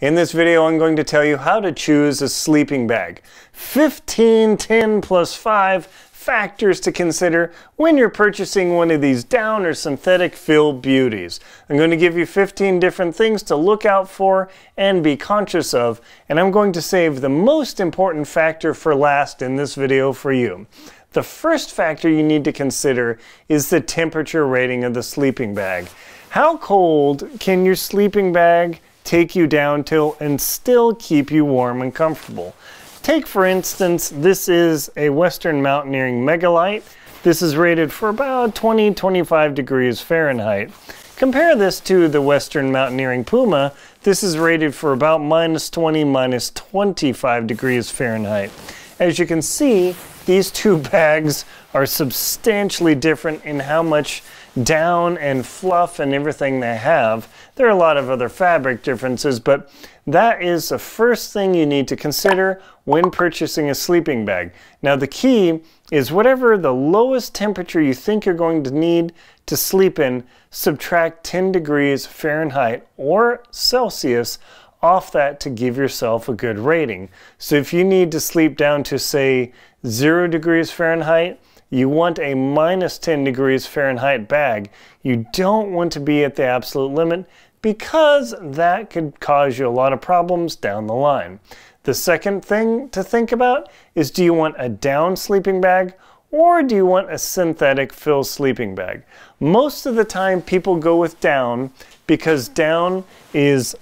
In this video, I'm going to tell you how to choose a sleeping bag. 15, 10 plus 5 factors to consider when you're purchasing one of these down or synthetic fill beauties. I'm going to give you 15 different things to look out for and be conscious of, and I'm going to save the most important factor for last in this video for you. The first factor you need to consider is the temperature rating of the sleeping bag. How cold can your sleeping bag take you down till and still keep you warm and comfortable? Take for instance, this is a Western Mountaineering Megalite. This is rated for about 20-25 degrees Fahrenheit. Compare this to the Western Mountaineering Puma. This is rated for about minus 20, minus 25 degrees Fahrenheit. As you can see, these two bags are substantially different in how much down and fluff and everything they have. There are a lot of other fabric differences, but that is the first thing you need to consider when purchasing a sleeping bag. Now the key is whatever the lowest temperature you think you're going to need to sleep in, subtract 10 degrees Fahrenheit or Celsius off that to give yourself a good rating. So if you need to sleep down to say 0 degrees Fahrenheit, you want a minus 10 degrees Fahrenheit bag. You don't want to be at the absolute limit because that could cause you a lot of problems down the line. The second thing to think about is do you want a down sleeping bag or do you want a synthetic fill sleeping bag? Most of the time people go with down because down is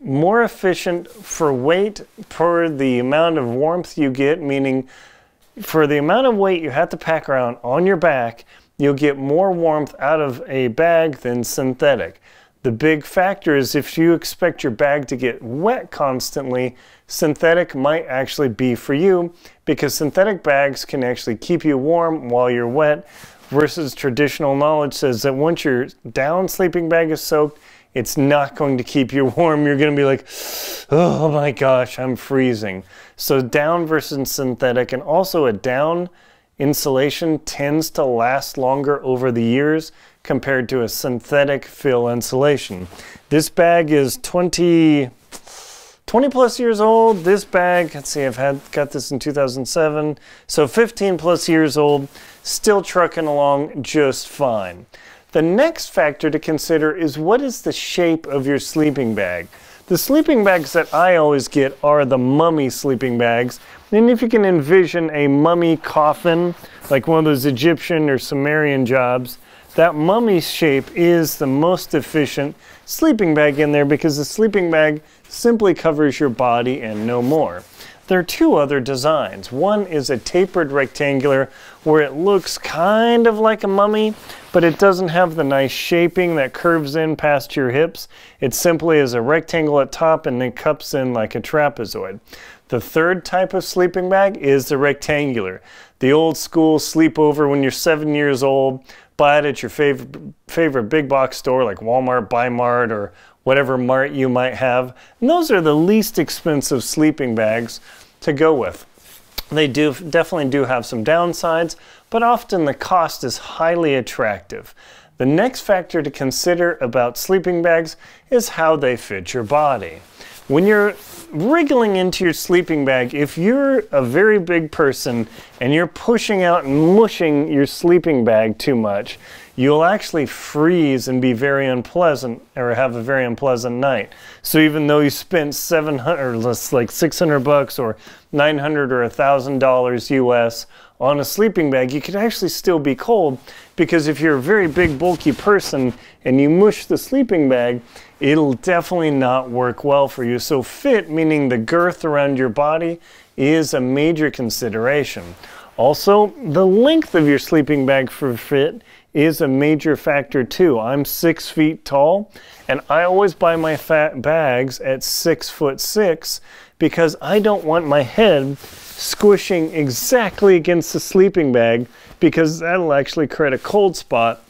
more efficient for weight per the amount of warmth you get, meaning for the amount of weight you have to pack around on your back, you'll get more warmth out of a bag than synthetic. The big factor is if you expect your bag to get wet constantly, synthetic might actually be for you because synthetic bags can actually keep you warm while you're wet versus traditional knowledge says that once your down sleeping bag is soaked, it's not going to keep you warm. You're going to be like, oh my gosh, I'm freezing. So down versus synthetic and also a down insulation tends to last longer over the years compared to a synthetic fill insulation. This bag is 20, 20 plus years old. This bag, let's see, I've had got this in 2007. So 15 plus years old, still trucking along just fine. The next factor to consider is what is the shape of your sleeping bag. The sleeping bags that I always get are the mummy sleeping bags. And if you can envision a mummy coffin, like one of those Egyptian or Sumerian jobs, that mummy shape is the most efficient sleeping bag in there because the sleeping bag simply covers your body and no more. There are two other designs. One is a tapered rectangular where it looks kind of like a mummy, but it doesn't have the nice shaping that curves in past your hips. It simply is a rectangle at top and then cups in like a trapezoid. The third type of sleeping bag is the rectangular. The old school sleepover when you're seven years old, buy it at your favorite, favorite big box store like Walmart, Bi-Mart, or whatever mart you might have. And those are the least expensive sleeping bags to go with. They do definitely do have some downsides, but often the cost is highly attractive. The next factor to consider about sleeping bags is how they fit your body. When you're wriggling into your sleeping bag, if you're a very big person and you're pushing out and mushing your sleeping bag too much, you'll actually freeze and be very unpleasant or have a very unpleasant night. So even though you spent 700 or less like 600 bucks or 900 or $1,000 US on a sleeping bag, you could actually still be cold because if you're a very big bulky person and you mush the sleeping bag, it'll definitely not work well for you. So fit, meaning the girth around your body, is a major consideration. Also, the length of your sleeping bag for fit is a major factor too. I'm six feet tall and I always buy my fat bags at six foot six because I don't want my head squishing exactly against the sleeping bag because that'll actually create a cold spot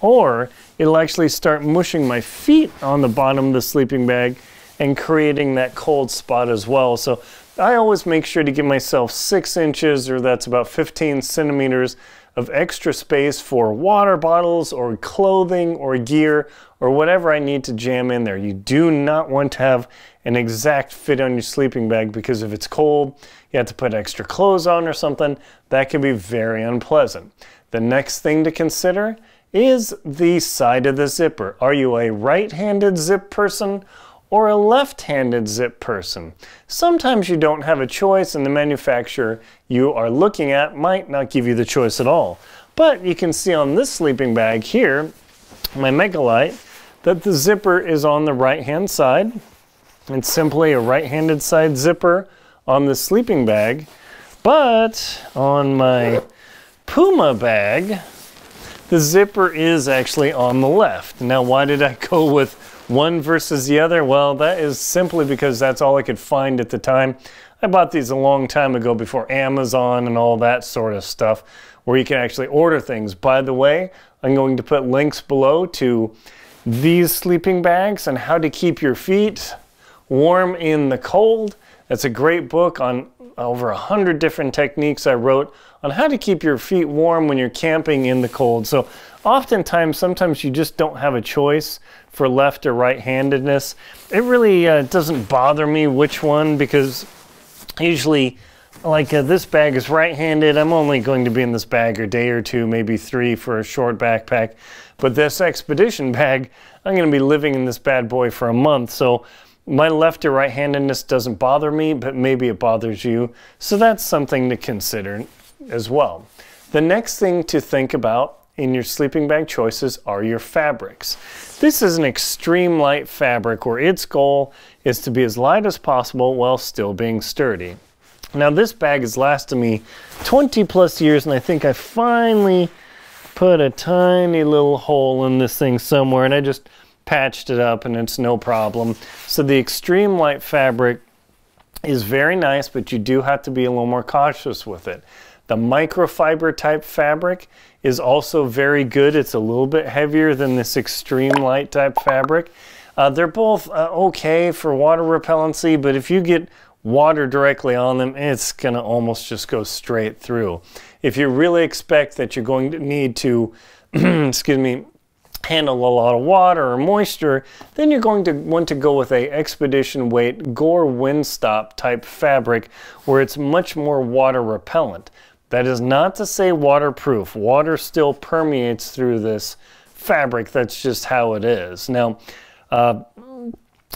or it'll actually start mushing my feet on the bottom of the sleeping bag and creating that cold spot as well. So I always make sure to give myself six inches or that's about 15 centimeters of extra space for water bottles or clothing or gear or whatever I need to jam in there. You do not want to have an exact fit on your sleeping bag because if it's cold, you have to put extra clothes on or something. That can be very unpleasant. The next thing to consider is the side of the zipper. Are you a right-handed zip person or a left-handed zip person. Sometimes you don't have a choice and the manufacturer you are looking at might not give you the choice at all. But you can see on this sleeping bag here, my Megalite, that the zipper is on the right-hand side. It's simply a right-handed side zipper on the sleeping bag. But on my Puma bag, the zipper is actually on the left. Now, why did I go with one versus the other? Well, that is simply because that's all I could find at the time. I bought these a long time ago before Amazon and all that sort of stuff where you can actually order things. By the way, I'm going to put links below to these sleeping bags and how to keep your feet warm in the cold. That's a great book on over a hundred different techniques I wrote on how to keep your feet warm when you're camping in the cold. So oftentimes, sometimes you just don't have a choice for left or right-handedness. It really uh, doesn't bother me which one because usually like uh, this bag is right-handed. I'm only going to be in this bag a day or two, maybe three for a short backpack. But this expedition bag, I'm going to be living in this bad boy for a month. So my left or right-handedness doesn't bother me, but maybe it bothers you. So that's something to consider as well. The next thing to think about in your sleeping bag choices are your fabrics. This is an extreme light fabric where its goal is to be as light as possible while still being sturdy. Now this bag has lasted me 20 plus years and I think I finally put a tiny little hole in this thing somewhere and I just patched it up and it's no problem. So the extreme light fabric is very nice but you do have to be a little more cautious with it. The microfiber type fabric is also very good. It's a little bit heavier than this extreme light type fabric. Uh, they're both uh, okay for water repellency, but if you get water directly on them, it's to almost just go straight through. If you really expect that you're going to need to, excuse me, handle a lot of water or moisture, then you're going to want to go with a expedition weight Gore windstop type fabric where it's much more water repellent. That is not to say waterproof. Water still permeates through this fabric. That's just how it is. Now, uh,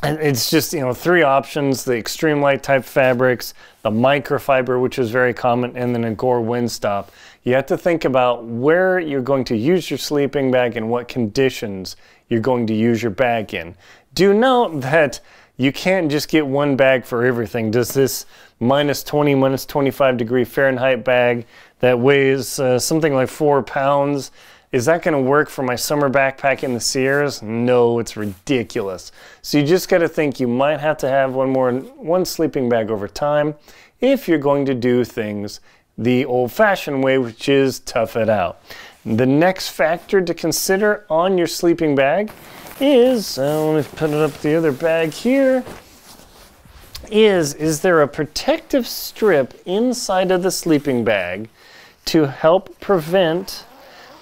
it's just, you know, three options, the extreme light type fabrics, the microfiber, which is very common, and then a Gore windstop. You have to think about where you're going to use your sleeping bag and what conditions you're going to use your bag in. Do note that you can't just get one bag for everything. Does this minus 20, minus 25 degree Fahrenheit bag that weighs uh, something like four pounds, is that going to work for my summer backpack in the Sierras? No, it's ridiculous. So you just got to think you might have to have one more, one sleeping bag over time if you're going to do things the old-fashioned way, which is tough it out. The next factor to consider on your sleeping bag is, uh, let me put it up the other bag here, is, is there a protective strip inside of the sleeping bag to help prevent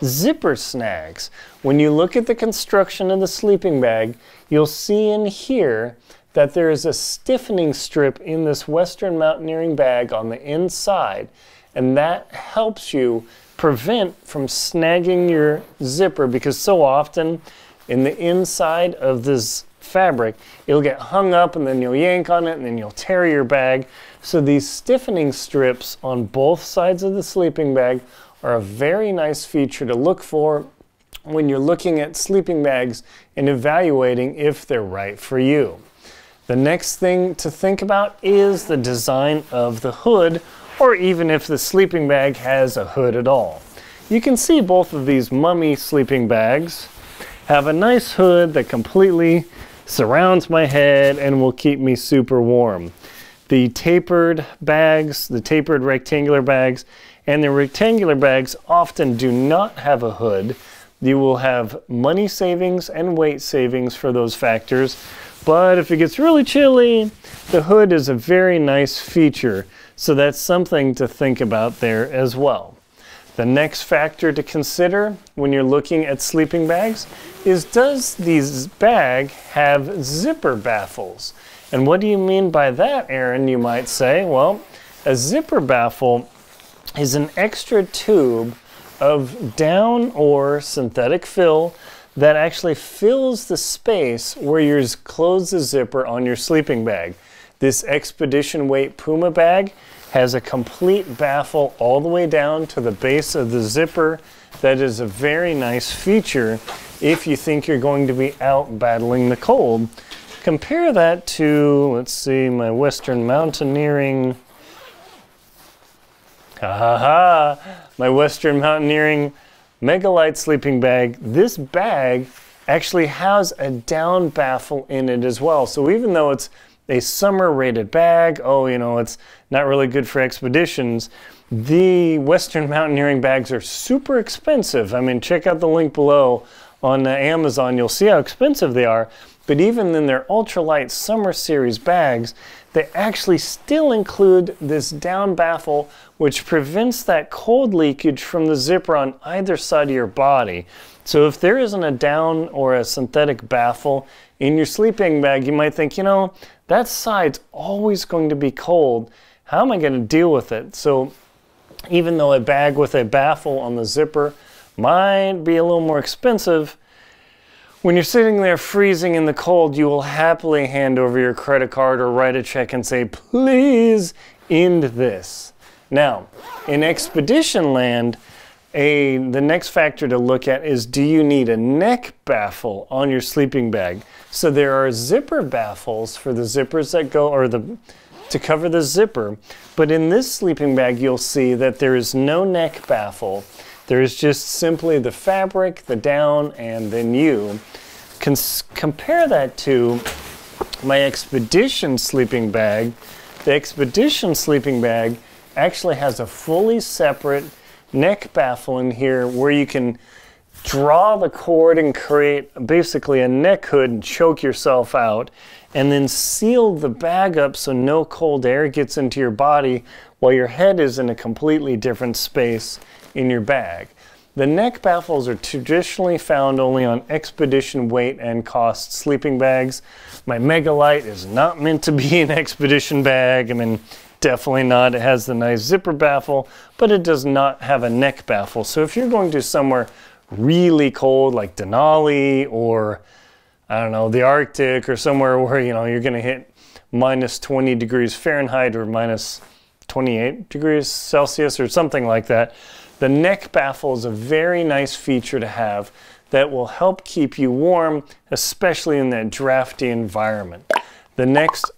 zipper snags? When you look at the construction of the sleeping bag, you'll see in here that there is a stiffening strip in this Western Mountaineering bag on the inside, and that helps you prevent from snagging your zipper because so often in the inside of this fabric, it'll get hung up and then you'll yank on it and then you'll tear your bag. So these stiffening strips on both sides of the sleeping bag are a very nice feature to look for when you're looking at sleeping bags and evaluating if they're right for you. The next thing to think about is the design of the hood or even if the sleeping bag has a hood at all. You can see both of these mummy sleeping bags have a nice hood that completely surrounds my head and will keep me super warm. The tapered bags, the tapered rectangular bags, and the rectangular bags often do not have a hood. You will have money savings and weight savings for those factors, but if it gets really chilly, the hood is a very nice feature, so that's something to think about there as well. The next factor to consider when you're looking at sleeping bags is does this bag have zipper baffles? And what do you mean by that, Aaron, you might say? Well, a zipper baffle is an extra tube of down or synthetic fill that actually fills the space where you close the zipper on your sleeping bag. This Expedition Weight Puma bag has a complete baffle all the way down to the base of the zipper. That is a very nice feature if you think you're going to be out battling the cold. Compare that to, let's see, my Western Mountaineering. Ha ha ha! My Western Mountaineering Megalite sleeping bag. This bag actually has a down baffle in it as well. So even though it's a summer rated bag. Oh, you know, it's not really good for expeditions. The Western Mountaineering bags are super expensive. I mean, check out the link below on uh, Amazon. You'll see how expensive they are. But even in their ultralight summer series bags, they actually still include this down baffle, which prevents that cold leakage from the zipper on either side of your body. So if there isn't a down or a synthetic baffle in your sleeping bag, you might think, you know, that side's always going to be cold. How am I going to deal with it? So even though a bag with a baffle on the zipper might be a little more expensive, when you're sitting there freezing in the cold, you will happily hand over your credit card or write a check and say, please end this. Now, in expedition land, a, the next factor to look at is do you need a neck baffle on your sleeping bag? So there are zipper baffles for the zippers that go, or the to cover the zipper. But in this sleeping bag, you'll see that there is no neck baffle. There is just simply the fabric, the down, and then you. Cons compare that to my Expedition sleeping bag. The Expedition sleeping bag actually has a fully separate neck baffle in here where you can draw the cord and create basically a neck hood and choke yourself out and then seal the bag up so no cold air gets into your body while your head is in a completely different space in your bag. The neck baffles are traditionally found only on expedition weight and cost sleeping bags. My Megalite is not meant to be an expedition bag. I mean, Definitely not. It has the nice zipper baffle, but it does not have a neck baffle. So if you're going to somewhere really cold like Denali or I don't know, the Arctic or somewhere where, you know, you're going to hit minus 20 degrees Fahrenheit or minus 28 degrees Celsius or something like that. The neck baffle is a very nice feature to have that will help keep you warm, especially in that drafty environment. The next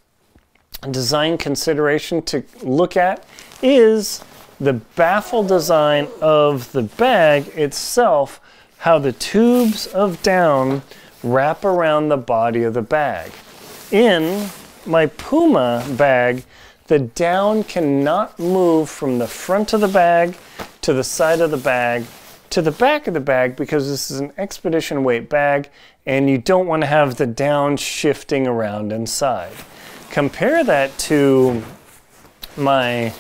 design consideration to look at is the baffle design of the bag itself, how the tubes of down wrap around the body of the bag. In my Puma bag, the down cannot move from the front of the bag to the side of the bag to the back of the bag because this is an expedition weight bag and you don't want to have the down shifting around inside. Compare that to my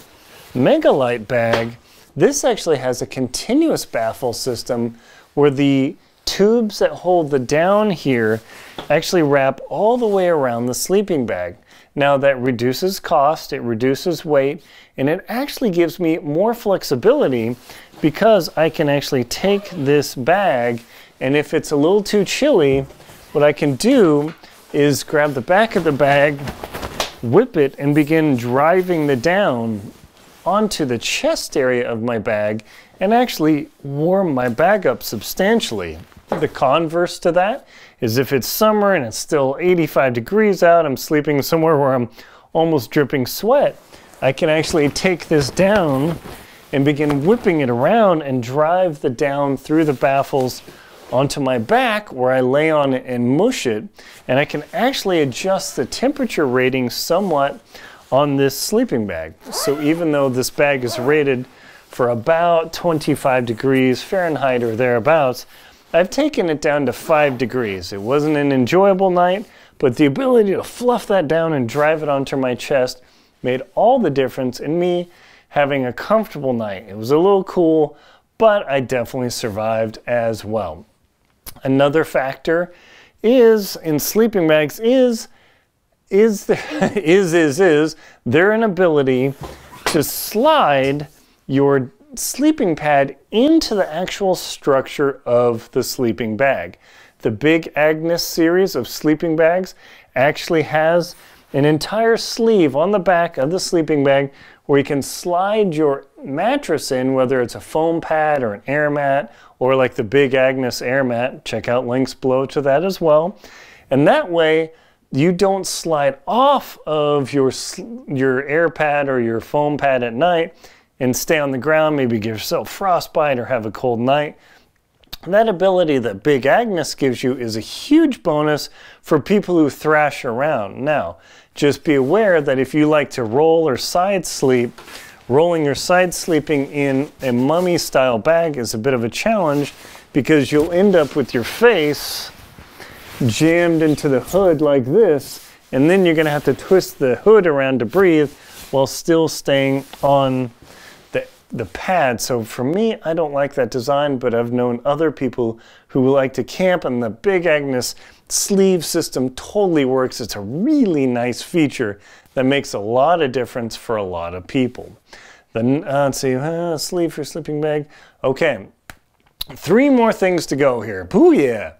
Megalite bag. This actually has a continuous baffle system where the tubes that hold the down here actually wrap all the way around the sleeping bag. Now that reduces cost, it reduces weight, and it actually gives me more flexibility because I can actually take this bag and if it's a little too chilly, what I can do is grab the back of the bag, whip it, and begin driving the down onto the chest area of my bag and actually warm my bag up substantially. The converse to that is if it's summer and it's still 85 degrees out, I'm sleeping somewhere where I'm almost dripping sweat, I can actually take this down and begin whipping it around and drive the down through the baffles onto my back where I lay on it and mush it. And I can actually adjust the temperature rating somewhat on this sleeping bag. So even though this bag is rated for about 25 degrees Fahrenheit or thereabouts, I've taken it down to 5 degrees. It wasn't an enjoyable night, but the ability to fluff that down and drive it onto my chest made all the difference in me having a comfortable night. It was a little cool, but I definitely survived as well. Another factor is in sleeping bags is is is is their inability to slide your sleeping pad into the actual structure of the sleeping bag. The Big Agnes series of sleeping bags actually has an entire sleeve on the back of the sleeping bag where you can slide your mattress in, whether it's a foam pad or an air mat, or like the Big Agnes air mat. Check out links below to that as well. And that way, you don't slide off of your, your air pad or your foam pad at night and stay on the ground, maybe give yourself frostbite or have a cold night. That ability that Big Agnes gives you is a huge bonus for people who thrash around. Now, just be aware that if you like to roll or side sleep, rolling or side sleeping in a mummy style bag is a bit of a challenge because you'll end up with your face jammed into the hood like this, and then you're gonna have to twist the hood around to breathe while still staying on the pad. So for me, I don't like that design, but I've known other people who like to camp and the Big Agnes sleeve system totally works. It's a really nice feature that makes a lot of difference for a lot of people. Then uh, let's see, uh, sleeve for sleeping bag. Okay, three more things to go here. Booyah!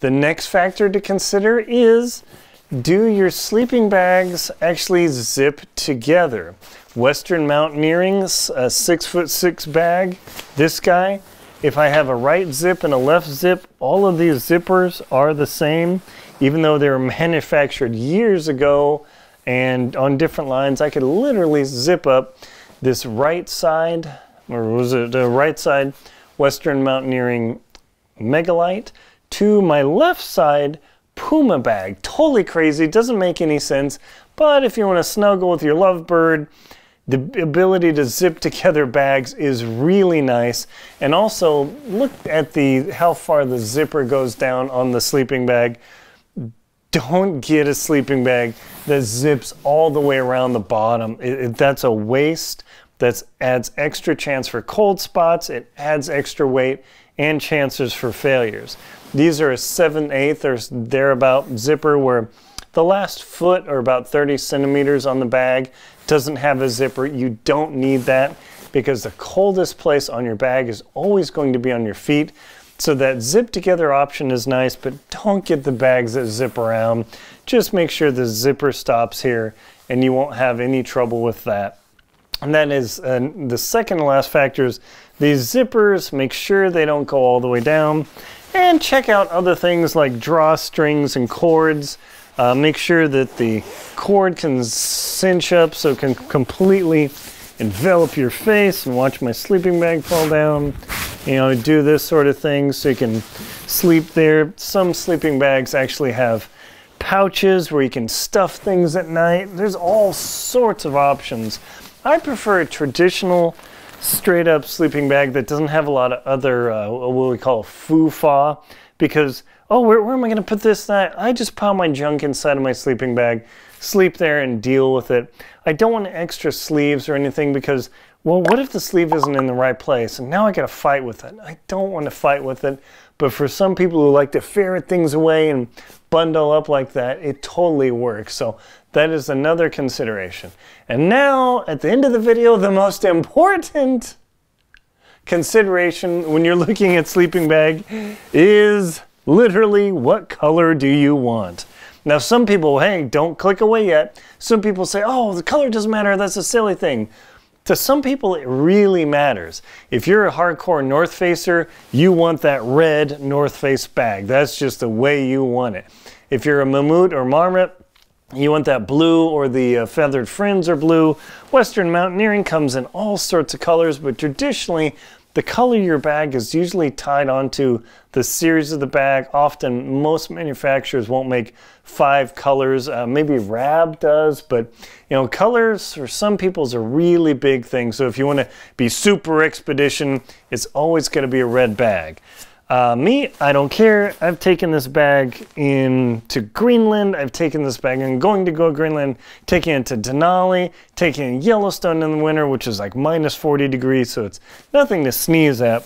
The next factor to consider is do your sleeping bags actually zip together? Western Mountaineering's a six foot six bag. This guy, if I have a right zip and a left zip, all of these zippers are the same, even though they were manufactured years ago and on different lines. I could literally zip up this right side, or was it the right side Western Mountaineering Megalite to my left side Puma bag. Totally crazy, doesn't make any sense, but if you want to snuggle with your lovebird, the ability to zip together bags is really nice. And also look at the how far the zipper goes down on the sleeping bag. Don't get a sleeping bag that zips all the way around the bottom. It, it, that's a waste. That adds extra chance for cold spots. It adds extra weight and chances for failures. These are a 7 8 or thereabout zipper where the last foot or about 30 centimeters on the bag doesn't have a zipper. You don't need that because the coldest place on your bag is always going to be on your feet. So that zip together option is nice, but don't get the bags that zip around. Just make sure the zipper stops here and you won't have any trouble with that. And that is uh, the second last factor is these zippers, make sure they don't go all the way down. And check out other things like drawstrings and cords. Uh, make sure that the cord can cinch up so it can completely envelop your face and watch my sleeping bag fall down. You know, do this sort of thing so you can sleep there. Some sleeping bags actually have pouches where you can stuff things at night. There's all sorts of options. I prefer a traditional straight up sleeping bag that doesn't have a lot of other, uh, what we call foo-fa because oh, where, where am I going to put this? That I just pile my junk inside of my sleeping bag, sleep there and deal with it. I don't want extra sleeves or anything because, well, what if the sleeve isn't in the right place? And now I got to fight with it. I don't want to fight with it. But for some people who like to ferret things away and bundle up like that, it totally works. So that is another consideration. And now, at the end of the video, the most important consideration when you're looking at sleeping bag is Literally, what color do you want? Now, some people, hey, don't click away yet. Some people say, oh, the color doesn't matter. That's a silly thing. To some people, it really matters. If you're a hardcore North Facer, you want that red North Face bag. That's just the way you want it. If you're a Mammut or Marmot, you want that blue or the uh, feathered friends are blue. Western Mountaineering comes in all sorts of colors, but traditionally the color of your bag is usually tied onto the series of the bag. Often, most manufacturers won't make five colors. Uh, maybe Rab does, but you know, colors for some people is a really big thing. So if you want to be super expedition, it's always going to be a red bag. Uh, me, I don't care. I've taken this bag in to Greenland. I've taken this bag and going to go Greenland, taking it to Denali, taking Yellowstone in the winter, which is like minus 40 degrees, so it's nothing to sneeze at.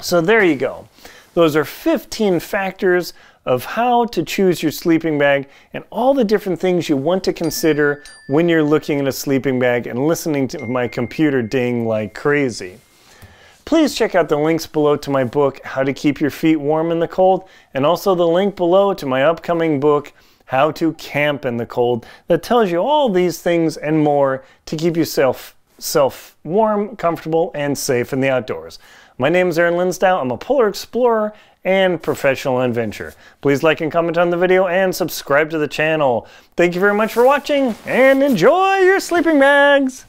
So there you go. Those are 15 factors of how to choose your sleeping bag and all the different things you want to consider when you're looking at a sleeping bag and listening to my computer ding like crazy. Please check out the links below to my book, How to Keep Your Feet Warm in the Cold, and also the link below to my upcoming book, How to Camp in the Cold, that tells you all these things and more to keep yourself self warm, comfortable, and safe in the outdoors. My name is Aaron Linsdau. I'm a polar explorer and professional adventurer. Please like and comment on the video and subscribe to the channel. Thank you very much for watching and enjoy your sleeping bags!